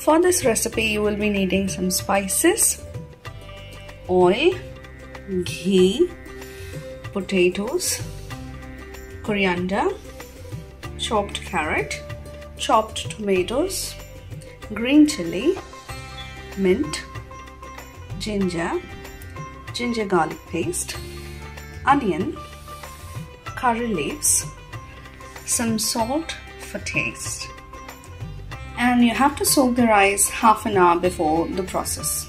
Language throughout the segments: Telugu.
For this recipe, you will be needing some spices, oil, ghee, potatoes, coriander, chopped carrot, chopped tomatoes, green chili, mint, ginger, ginger garlic paste, onion, curry leaves, some salt for taste and you have to soak the rice half an hour before the process.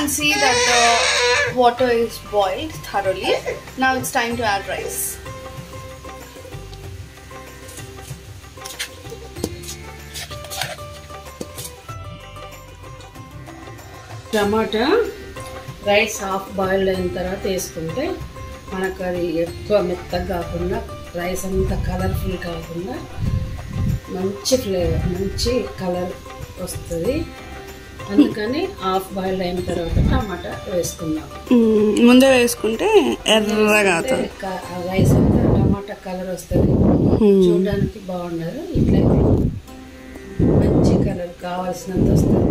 can see that the water is boiled thoroughly. Now it's time to add rice. Tomato rice half boil అయిన తర్వాత వేసుకుంటే మనకు అది ఎక్కువ మెత్తగా కాకుండా రైస్ అంతా కలర్ఫుల్ కాకుండా మంచి ఫ్లేవర్ మంచి కలర్ వస్తుంది అందుకని హాఫ్ బాయిల్ అయిన తర్వాత టమాటా వేసుకుందాం ముందే వేసుకుంటే ఎర్రగా రైస్ అంతా టమాటా కలర్ వస్తుంది చూడడానికి బాగుండదు ఇట్లా మంచి కలర్ కావాల్సినంత వస్తుంది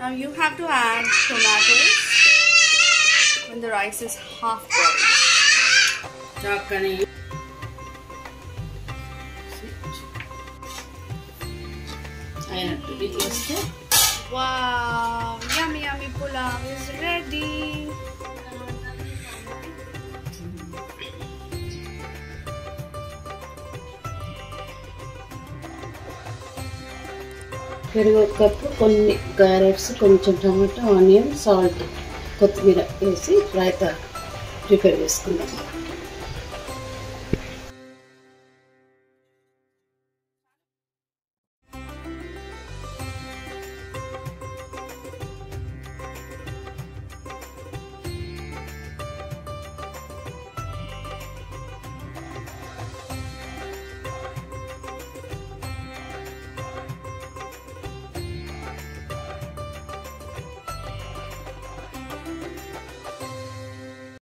Now you have to add tomatoes when the rice is half boiled. అయినట్టు ఇది వస్తే Wow, yummy yummy pulao is ready. పెరుగు ఒక కప్పు కొన్ని క్యారెట్స్ కొంచెం టమాటా ఆనియన్ సాల్ట్ కొత్తిమీర వేసి రైతా ప్రిపేర్ చేసుకుందాం